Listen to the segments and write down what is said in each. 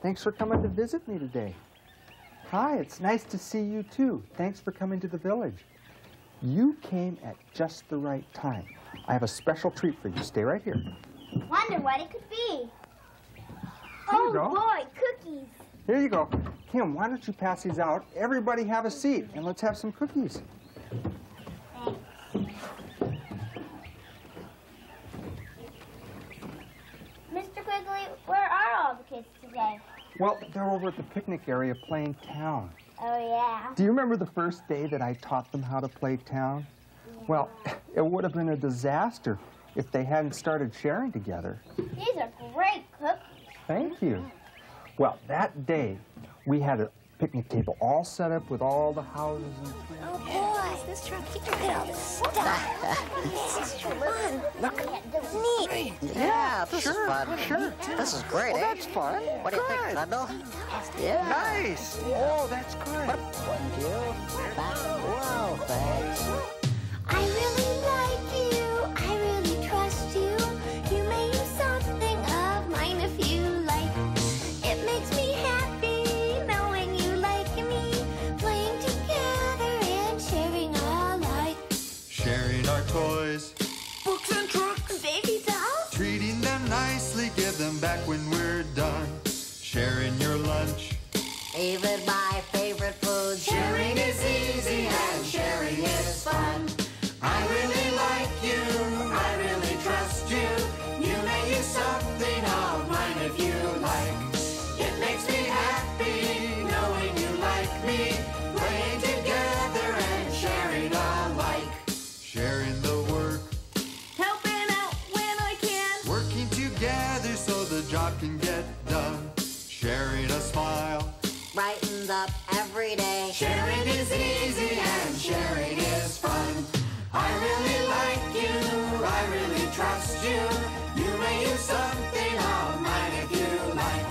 Thanks for coming to visit me today. Hi, it's nice to see you too. Thanks for coming to the village. You came at just the right time. I have a special treat for you. Stay right here. Wonder what it could be. Here you oh go. boy, cookies. Here you go. Kim, why don't you pass these out? Everybody have a seat and let's have some cookies. Mr. Quigley, where are all the kids today? Well, they're over at the picnic area playing town. Oh, yeah. Do you remember the first day that I taught them how to play town? Well, it would have been a disaster if they hadn't started sharing together. These are great cookies. Thank you. Well, that day, we had a picnic table all set up with all the houses and Oh, boy, this truck, you can get all this stuff. this is fun. Look, neat. Yeah, this is fun. Sure. This is great, Well, eh? that's fun. What do you think, Good. Yeah. Nice. Oh, that's good. Thank you. Wow, thanks. Sharing a smile. Brightens up every day. Sharing is easy and sharing is fun. I really like you, I really trust you. You may use something of mine if you like.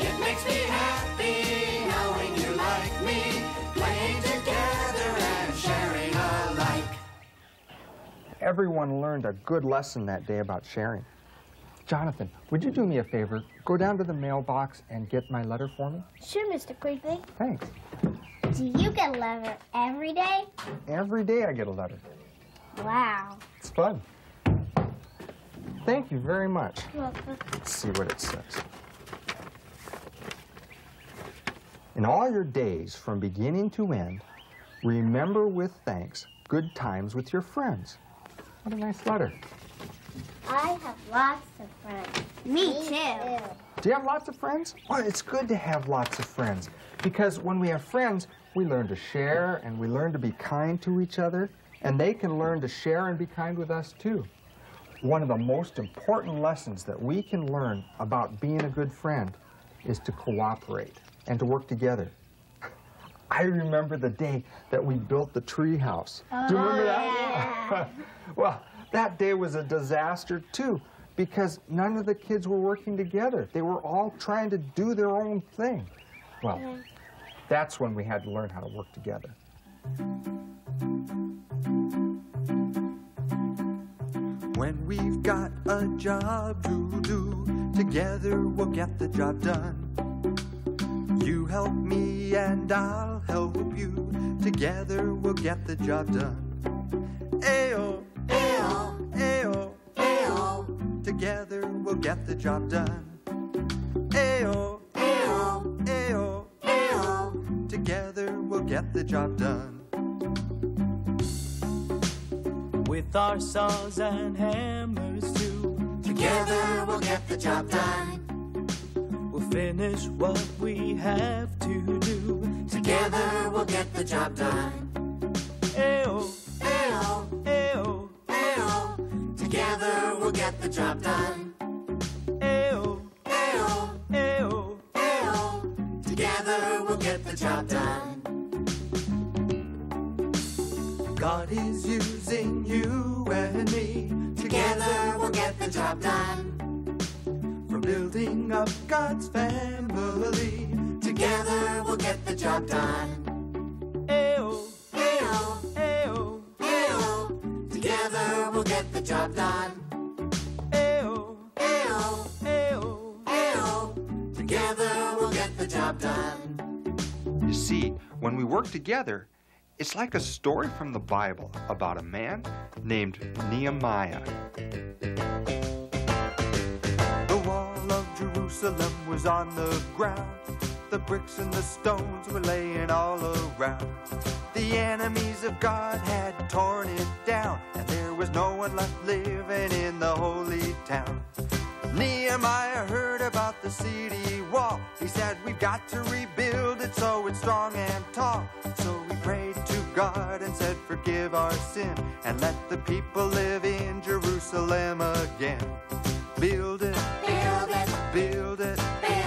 It makes me happy knowing you like me. Playing together and sharing alike. Everyone learned a good lesson that day about sharing. Jonathan, would you do me a favor? Go down to the mailbox and get my letter for me? Sure, Mr. Quigley. Thanks. Do you get a letter every day? Every day I get a letter. Wow. It's fun. Thank you very much. Let's see what it says. In all your days, from beginning to end, remember with thanks good times with your friends. What a nice letter. I have lots of friends. Me, too. Do you have lots of friends? Well, it's good to have lots of friends because when we have friends, we learn to share and we learn to be kind to each other, and they can learn to share and be kind with us too. One of the most important lessons that we can learn about being a good friend is to cooperate and to work together. I remember the day that we built the tree house. Do you remember oh, that? well, that day was a disaster too because none of the kids were working together. They were all trying to do their own thing. Well, that's when we had to learn how to work together. When we've got a job to do, together we'll get the job done. You help me and I'll help you, together we'll get the job done. Ayo, together we'll get the job done. Ayo, ayo, ayo, ayo, together we'll get the job done. with our saws and hammers too. Together we'll get the job done. We'll finish what we have to do. Together we'll get the job done. Get the job done. ayo, Ayo, ayo. ayo, together we'll get the job done. God is using you and me. Together we'll get the job done. For building up God's family. Together we'll get the job done. Ayo, Ayo, ayo, ayo. Together we'll get the job done. Job done. You see, when we work together, it's like a story from the Bible about a man named Nehemiah. The wall of Jerusalem was on the ground. The bricks and the stones were laying all around. The enemies of God had torn it down, and there was no one left living in the holy town. Nehemiah heard about the city wall. He said, We've got to rebuild it so it's strong and tall. So we prayed to God and said, Forgive our sin and let the people live in Jerusalem again. Build it, Build it, build it, build it,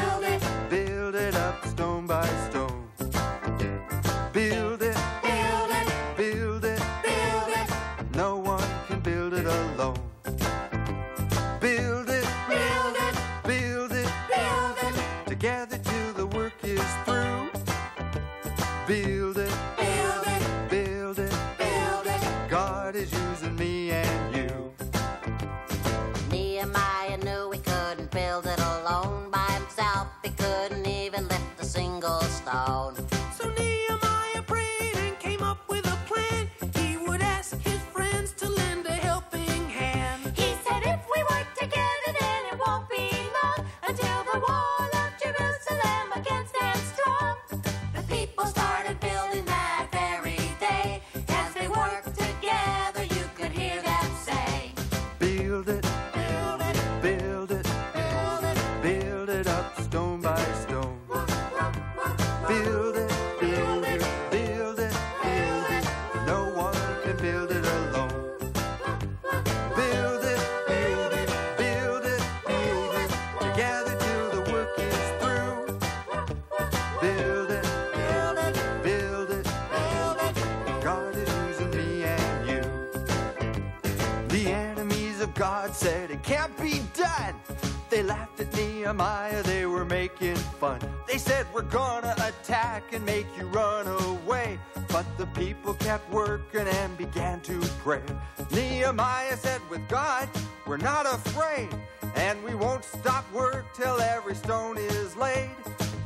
Nehemiah said, With God, we're not afraid. And we won't stop work till every stone is laid.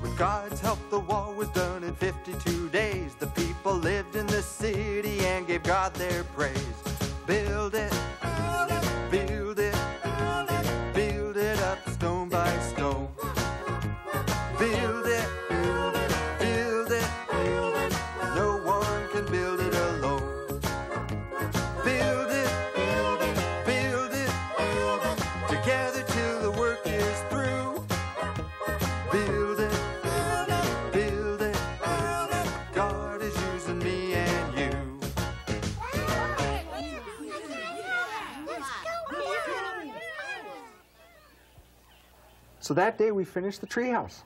With God's help, the wall was done in 52 days. The people lived in the city and gave God their praise. So that day we finished the treehouse.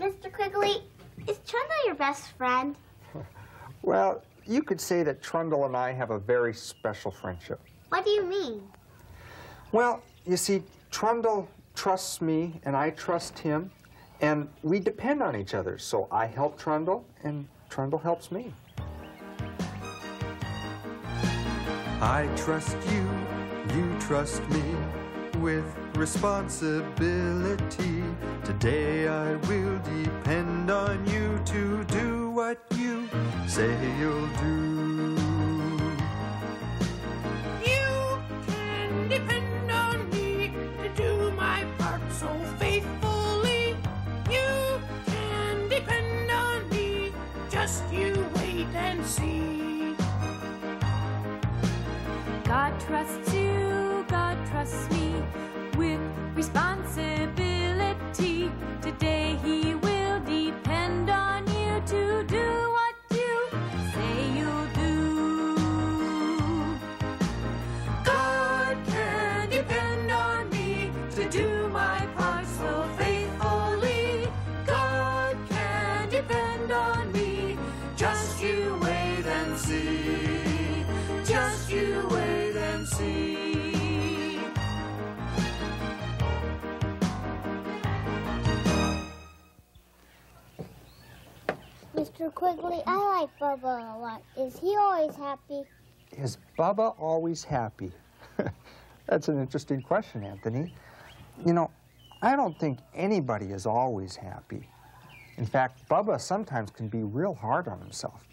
Mr. Quigley, is Trundle your best friend? Well, you could say that Trundle and I have a very special friendship. What do you mean? Well, you see, Trundle trusts me and I trust him, and we depend on each other. So I help Trundle and Trundle helps me. I trust you, you trust me with responsibility. Today I will depend on you to do what you say you'll do. You can depend on me to do my part so faithfully. You can depend on me, just you wait and see. God trusts you, God trusts me Bubba a lot. Is he always happy? Is Bubba always happy? That's an interesting question, Anthony. You know, I don't think anybody is always happy. In fact, Bubba sometimes can be real hard on himself.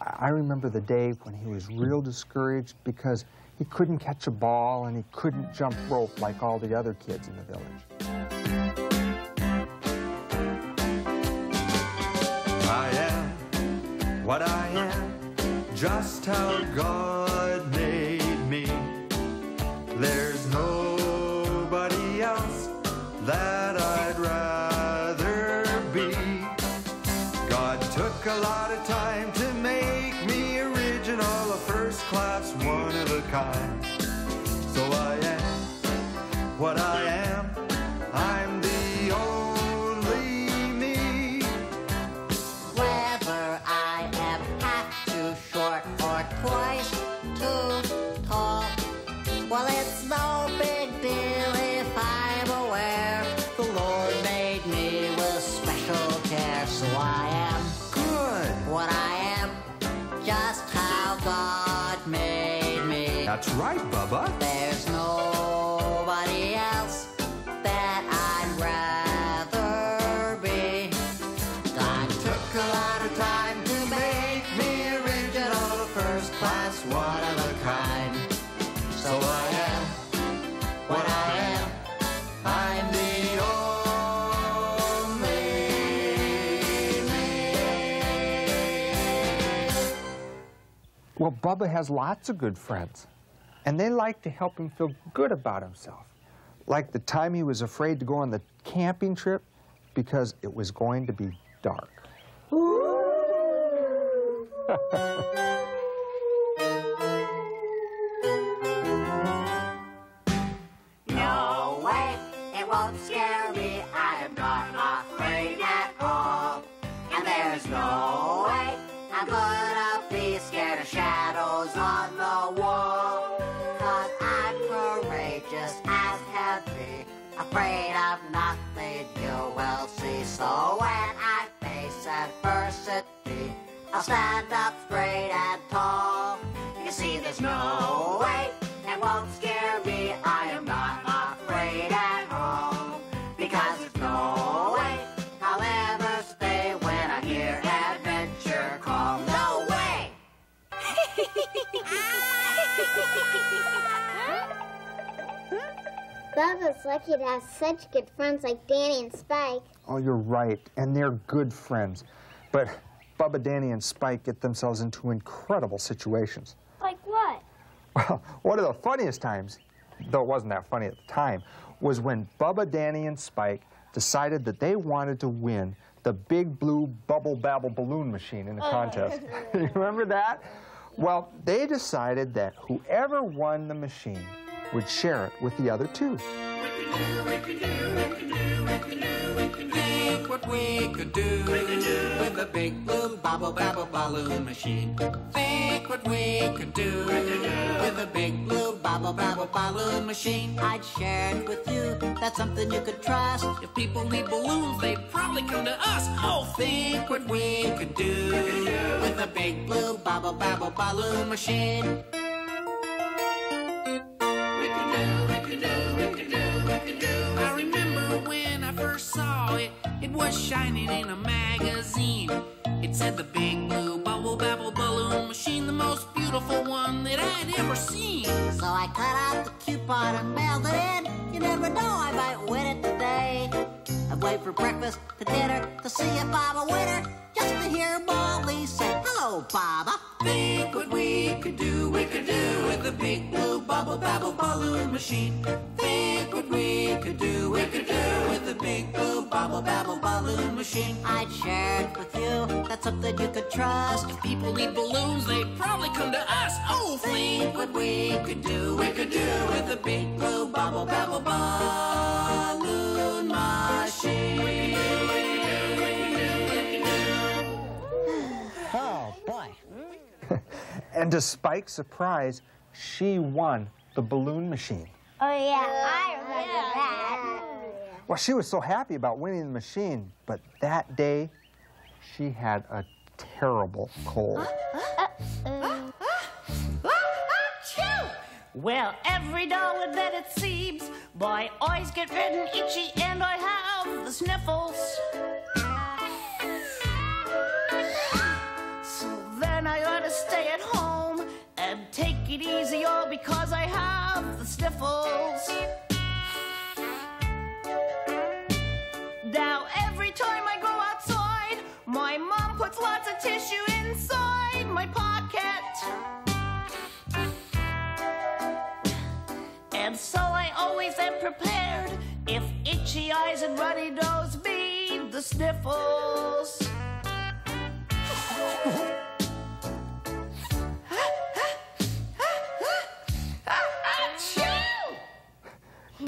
I I remember the day when he was real discouraged because he couldn't catch a ball and he couldn't jump rope like all the other kids in the village. What I am, just how God That's right, Bubba. There's nobody else that I'd rather be. God took a lot of time to make me original, first class, one of a kind. So I am what I am. I'm the only me. Well, Bubba has lots of good friends, and they like to help him feel good about himself. Like the time he was afraid to go on the camping trip because it was going to be dark. So when I face adversity, I'll stand up straight and tall. You can see, there's no way it won't scare Bubba's lucky to have such good friends like Danny and Spike. Oh, you're right, and they're good friends. But Bubba, Danny, and Spike get themselves into incredible situations. Like what? Well, one of the funniest times, though it wasn't that funny at the time, was when Bubba, Danny, and Spike decided that they wanted to win the big blue bubble babble balloon machine in the oh. contest. you remember that? Well, they decided that whoever won the machine would share it with the other two. Think what we could do with a big blue bubble babble balloon machine. Think what we could do with a big blue bubble babble balloon machine. I'd share it with you. That's something you could trust. If people need balloons, they'd probably come to us. Oh, Think what we could do with a big blue bubble babble balloon machine. Shining in a balloon machine. I'd share it with you. That's something you could trust. If people need balloons, they'd probably come to us. Oh, Think what we could do, we could do with a big blue bubble babble balloon machine. Oh, boy. And to Spike's surprise, she won the balloon machine. Oh, yeah, I remember that. Well, she was so happy about winning the machine, but that day she had a terrible cold. Well, every dollar that it seems my eyes get red and itchy and I have the sniffles. So then I ought to stay at home and take it easy all because I have the sniffles. Time I go outside, my mom puts lots of tissue inside my pocket. And so I always am prepared if itchy eyes and runny nose mean the sniffles.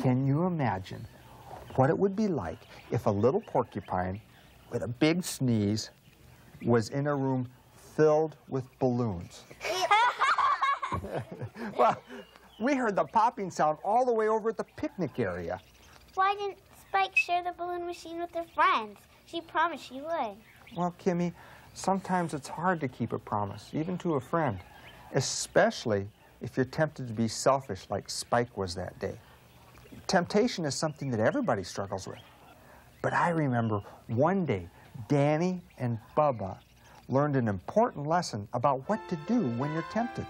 Can you imagine what it would be like if a little porcupine with a big sneeze was in a room filled with balloons? well, we heard the popping sound all the way over at the picnic area. Why didn't Spike share the balloon machine with her friends? She promised she would. Well, Kimmy, sometimes it's hard to keep a promise, even to a friend, especially if you're tempted to be selfish like Spike was that day. Temptation is something that everybody struggles with. But I remember one day, Danny and Bubba learned an important lesson about what to do when you're tempted.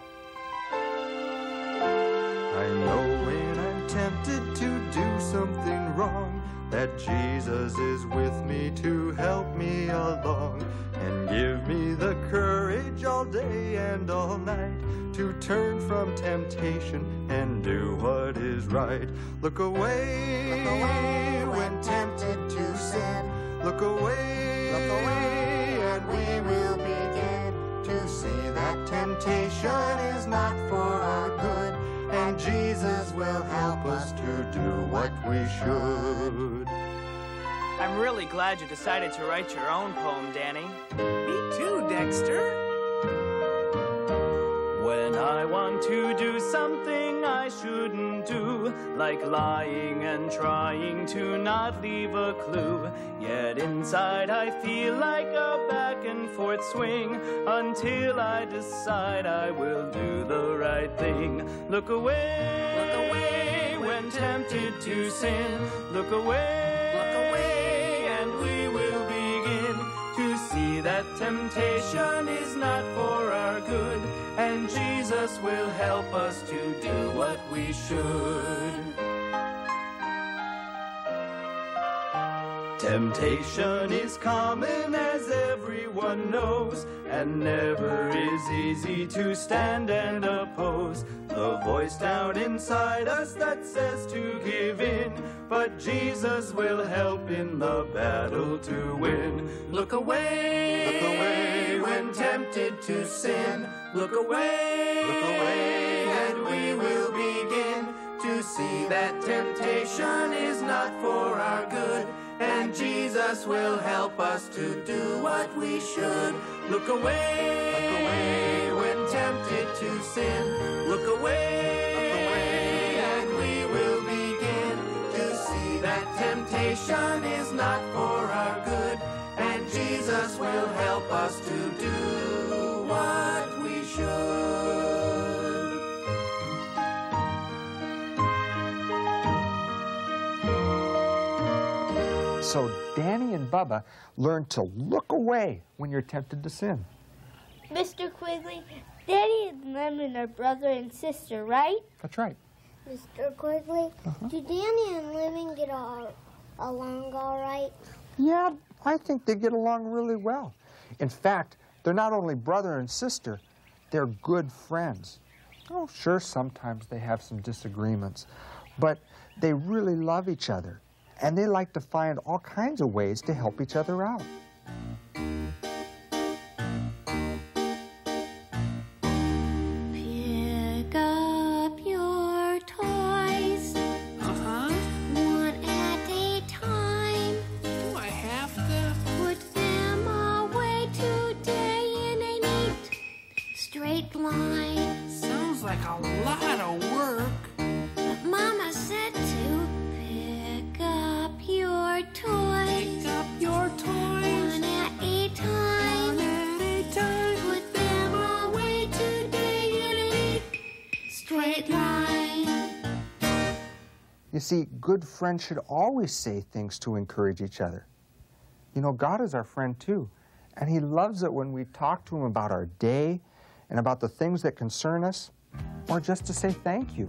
I know when I'm tempted to do something wrong that Jesus is with me to help me along and give me the courage all day and all night to turn from temptation and do what is right. Look away, Look away when tempted to sin. look away, Look away, and we will begin to see that temptation is not for our good, and Jesus will help us to do what we should. I'm really glad you decided to write your own poem, Danny. Me too, Dexter. When I want to do something I shouldn't do, like lying and trying to not leave a clue. Yet inside I feel like a back and forth swing until I decide I will do the right thing. Look away, look away when tempted to sin. Look away, that temptation is not for our good, and Jesus will help us to do what we should. Temptation is common as everyone knows, and never is easy to stand and oppose. The voice down inside us that says to give in, but Jesus will help in the battle to win. Look away, Look away when tempted to sin. look away, Look away, and we will begin to see that temptation is not for our good, and Jesus will help us to do what we should. Look away, Look away when tempted to sin. look away, Look away, and we will begin to see that temptation is not for our good, and Jesus will help us to do So Danny and Bubba learn to look away when you're tempted to sin. Mr. Quigley, Danny and Lemon are brother and sister, right? That's right. Mr. Quigley, uh-huh. do Danny and Lemon get all, along all right? Yeah, I think they get along really well. In fact, they're not only brother and sister, they're good friends. Oh, sure, sometimes they have some disagreements, but they really love each other, and they like to find all kinds of ways to help each other out. Good friends should always say things to encourage each other. You know, God is our friend too, and He loves it when we talk to Him about our day and about the things that concern us, or just to say thank you.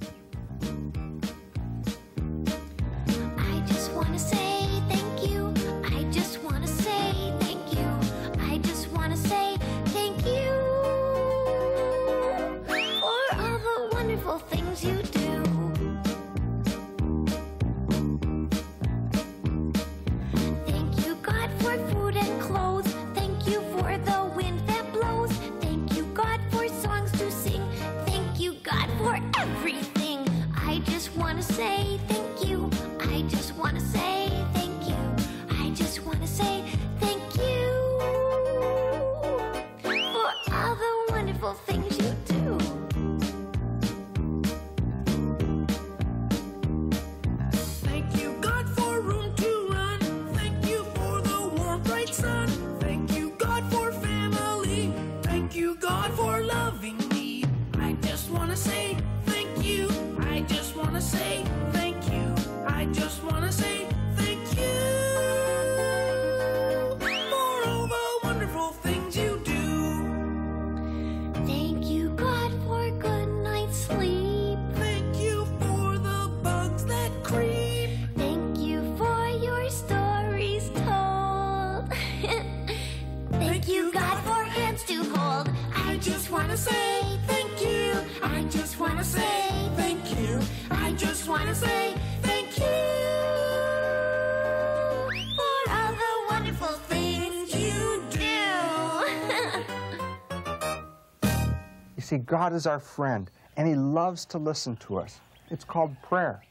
See, God is our friend, and He loves to listen to us. It's called prayer.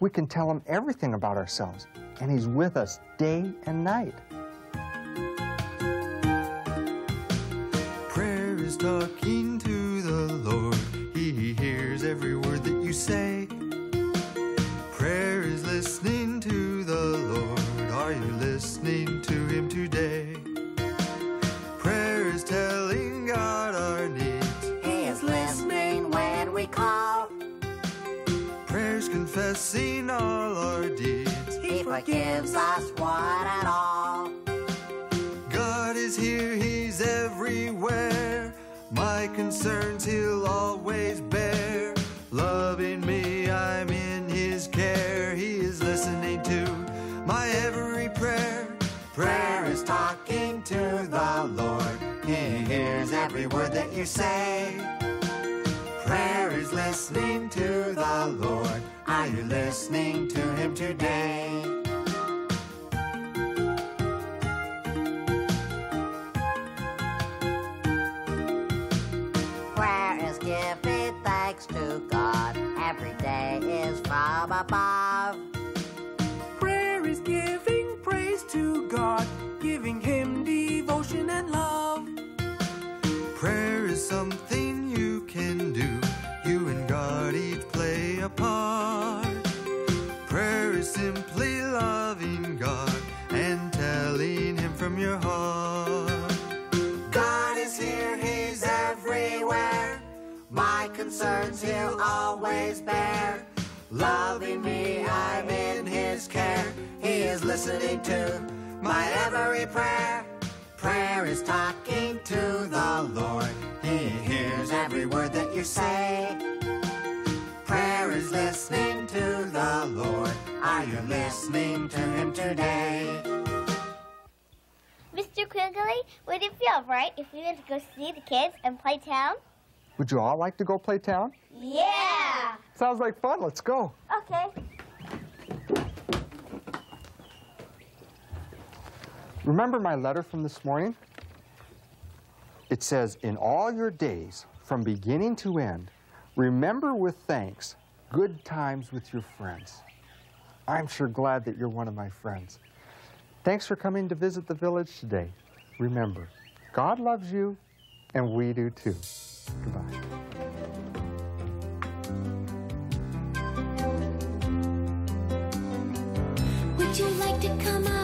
We can tell Him everything about ourselves, and He's with us day and night. Prayer is talking to He forgives us one and all. God is here, He's everywhere. My concerns He'll always bear. Loving me, I'm in His care. He is listening to my every prayer. Prayer is talking to the Lord. He hears every word that you say. Prayer is listening to the Lord. Are you listening to Him today? From above. Prayer is giving praise to God, giving Him devotion and love. Prayer is something you can do. You and God each play a part. Prayer is simply loving God and telling Him from your heart. God is here, He's everywhere. My concerns He'll always bear. Loving me, I'm in His care. He is listening to my every prayer. Prayer is talking to the Lord. He hears every word that you say. Prayer is listening to the Lord. Are you listening to Him today? Mr. Quigley, would it feel right if we went to go see the kids and play town? Would you all like to go play town? Yeah! Sounds like fun. Let's go. Okay. Remember my letter from this morning? It says, In all your days, from beginning to end, remember with thanks good times with your friends. I'm sure glad that you're one of my friends. Thanks for coming to visit the village today. Remember, God loves you, and we do too. Goodbye. Come out